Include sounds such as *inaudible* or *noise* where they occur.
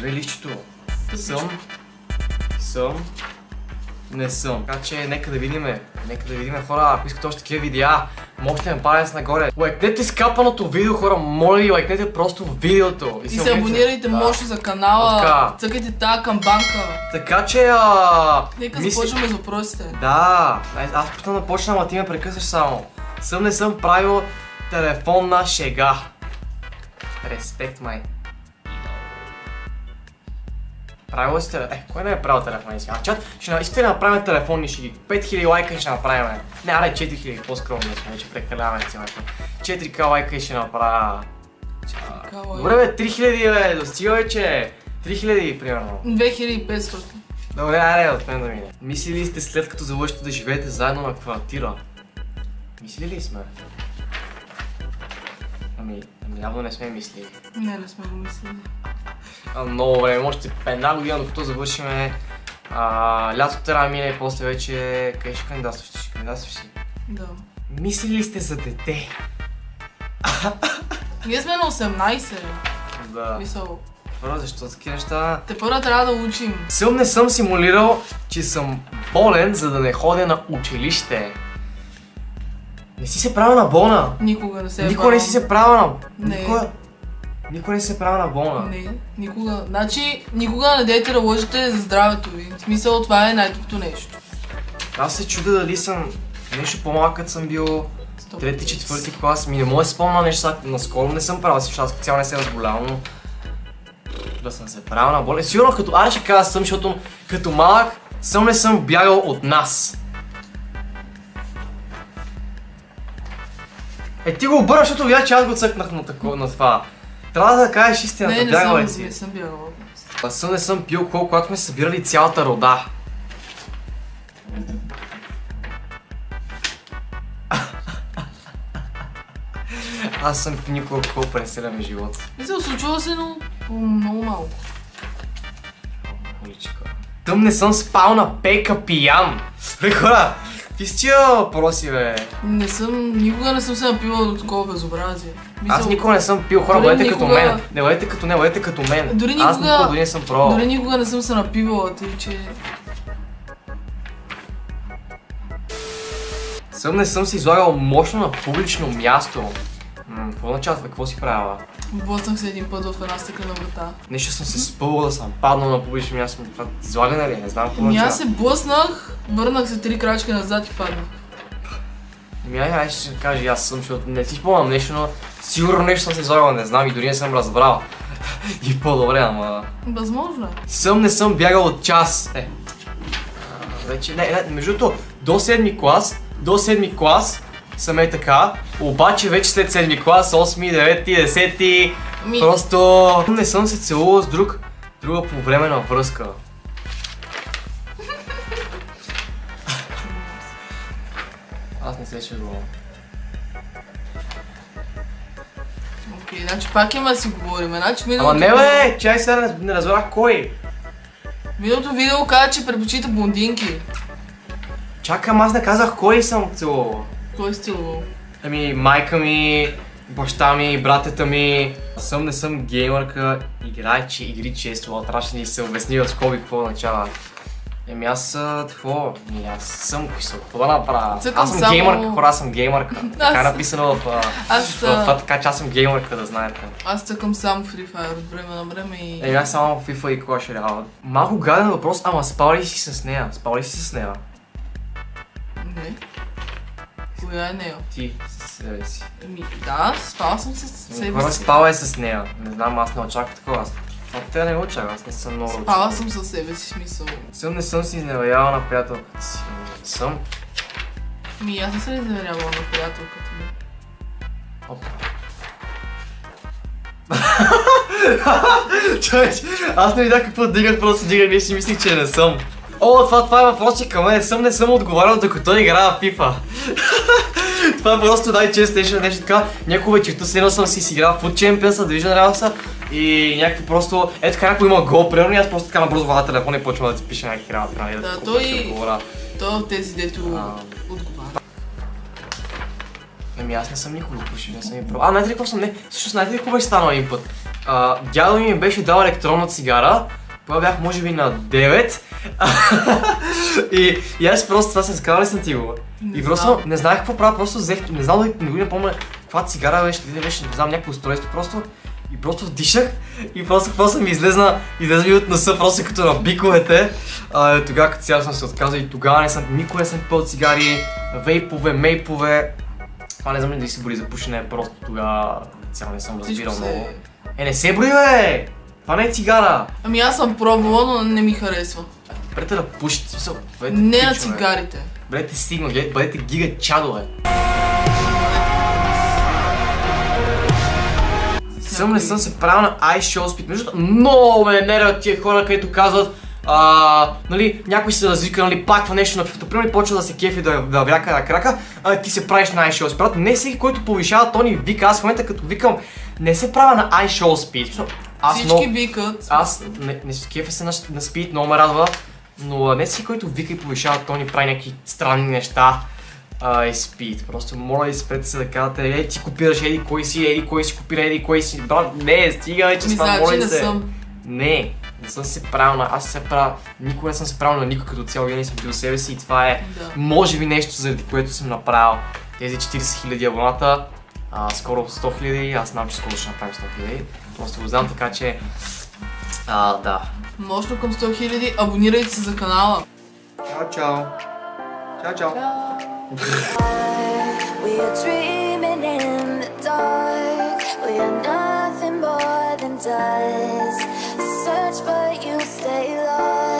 Две лището. Съм. Съм. Не съм. Така че нека да видим. Нека да видим хора, ако искате още такива видеа, ме палец нагоре. Лайкнете скапаното видео, хора, моля ви, лайкнете просто видеото. И се се абонирайте Да. мощно за канала, Така. цъкайте тази камбанка. Така че, а... Нека мисли- започваме с въпросите. Да, аз питам да почна, ама ти ме прекъсваш само. Съм не съм правил телефонна шега. Респект, май. Правил си телефон. Е, кой не е правил телефонни сега? Чат, ще искате да направим телефонни шеги. 5000 лайка ще направим. Не, аре 4000, по-скромно сме, вече прекаляваме цялата. 4к лайка и ще направя. Добре бе, 3000 бе, достига вече. 3000 примерно. 2500. Добре, аре, от мен да мине. Мислили сте след като завършите да живеете заедно на квартира? Мислили ли сме? Ами, ами явно не сме мислили. Не, не сме го мислили. Много време, още една година, докато завършиме. А, лятото трябва да мине и после вече... Къде ще кандидатстваш? Ще кандидатстваш ли? Да. Мислили ли сте за дете? Ние сме на 18. Да. Мисъл. Първо, защо такива неща? Те първо трябва да учим. Силно не съм симулирал, че съм болен, за да не ходя на училище. Не си се правил на болна. Никога не се е Никога не си се правил на... Не. Никога... Никога не се правил на болна. Не, никога. Значи, никога не дейте да лъжете за здравето ви. В смисъл, това е най-топто нещо. Аз се чудя дали съм нещо по-малък, като съм бил трети, четвърти клас. Ми не мога да спомня нещо, сега наскоро не съм правил, защото аз цяло не се разболявам, но да съм се правил на болен. Сигурно като аз ще кажа съм, защото като малък съм не съм бягал от нас. Е, ти го обърна, защото видя, че аз го цъкнах на, тако, на това. Трябва да кажеш истината, Не, не бягал съм, ли си? не съм бягала. Аз не съм пил колко, когато сме събирали цялата рода. Аз съм никога колко през ми живот. Мисля, случва се, но много малко. Тъм не съм спал на пейка пиян. Бе хора, какви си тия въпроси, бе? Не съм, никога не съм се напивала до такова безобразие. Аз никога не съм пил, хора, бъдете като никога- мен. Не бъдете като не, бъдете като мен. Дори Аз никога- никога дори не съм пробвал. Дори никога не съм се напивала, тъй че... Съм не съм се излагал мощно на публично място. М, какво означава? Какво си правила? Блъснах се един път в една стъклена врата. Нещо съм се спъвал да съм паднал на публично място. Това излагане ли? е? Не знам какво Ами аз означава. се блъснах, върнах се три крачки назад и паднах. Ами ай, ай, ще кажа аз съм, защото не си спомням нещо, но сигурно нещо съм се излагал, не знам и дори не съм разбрал. *laughs* и по-добре, ама... Възможно е. Съм не съм бягал от час. Е. А, Вече, не, не, между другото, до седми клас, до седми клас съм е така, обаче вече след седми клас, 8, 9, 10, Ми, просто не съм се целувал с друг, друга по време на връзка. *laughs* Аз не се шегувам. окей, значи пак има да си говорим. Значи Ама миналото, не бе, чай сега не, не разбрах кой. миналото видео каза, че предпочита блондинки. Чакам, аз не казах кой съм целувал. Кой е стилувал? Ами, майка ми, баща ми, братята ми. Съм не съм геймърка, играй че игри често, а трябваше да се обясни в скоби какво означава. Еми аз какво? Еми аз съм кисел, какво да направя? Цъкам аз съм само- геймърка, хора, аз съм геймърка. *laughs* Така е написано в, Аз, в, в, така че аз съм геймърка, да знаете. аз цъкам само Free Fire от време на време и... Еми аз само FIFA и Clash Royale. Малко гаден въпрос, ама спал ли си с нея? Спал ли си с нея? Коя е нея? Ти, с себе си. Ами, да, спала съм с себе Хора, си. спала е с нея. Не знам, аз не очаквах такова. Аз това те не очаквах, аз не съм много Спала съм със себе си, смисъл. Съм не съм си изневерявал на приятелката си. Съм. Ми, аз не съм изневерявала на приятелката ми. Опа. *laughs* Човеч, аз не видях какво дигат, просто дигат, ние си мислих, че не съм. О, това, това е въпрос, че към мен съм, не съм отговарял, докато играя в FIFA. *laughs* това е просто най-често нещо, така. Някой вечерта седнал съм си си играл в Foot Champions, Division Realsa и някакви просто, ето така някой има гол, примерно и аз просто така набързо вада телефона и почвам да ти пиша някакви работи. нали, Да, купя, той-. То тези, дето отговаря. Ами аз не съм никога пушил, не съм и про. А, знаете ли какво съм? Не, всъщност знаете ли какво беше станало един път? а, дядо ми беше дал електронна цигара, тогава бях може би на 9. *laughs* и, и аз просто това се сказал ли съм ти го? И просто не знаех какво правя, просто взех, не знам дали не го помня каква цигара беше, дали беше, не знам, някакво устройство просто. И просто вдишах и просто, просто ми излезна, излезна ми от носа, просто като на биковете. А, тогава като цяло съм се отказал и тогава не съм, никога не съм пил цигари, вейпове, мейпове. Това не знам дали се боли за пушене, просто тогава цяло не съм разбирал много. Е, не се брои, бе! Това не е цигара! Ами аз съм пробвала, но не ми харесва. Бъдете да пушите, смисъл, Не на цигарите. Бъдете стигна, бъдете гига чадове. Съм не съм се правил на iShow Speed. Между много ме нервят тия хора, където казват, а, нали, някой се развика, нали, паква нещо на фифта, примерно почва да се кефи да, да на крака, а, ти се правиш на iShow Speed. Не всеки, който повишава тони вика, аз в момента като викам, не се правя на iShow Speed. Аз Всички много, викат. аз не, не кефа се на, на Speed, много ме радва, но не всеки, който вика и повишава тони, прави някакви странни неща а, и спит. Просто моля ви спрете се да казвате, ей ти копираш еди кой си, еди кой си копира, еди кой си. Брат, не, стига вече Ми с това, значи моля не се. съм. Не, не съм се правил аз се правя, никога не съм се правил на никой като цяло, винаги съм бил себе си и това е, Да. може би нещо заради което съм направил тези 40 000 абоната, а, скоро 100 000, аз знам, че скоро ще направим 100 000, просто го знам, така че, а, да. Мощно към 100 000. Абонирайте се за канала. Чао, чао. Чао, чао. We are dreaming in the dark. We are nothing more than dust.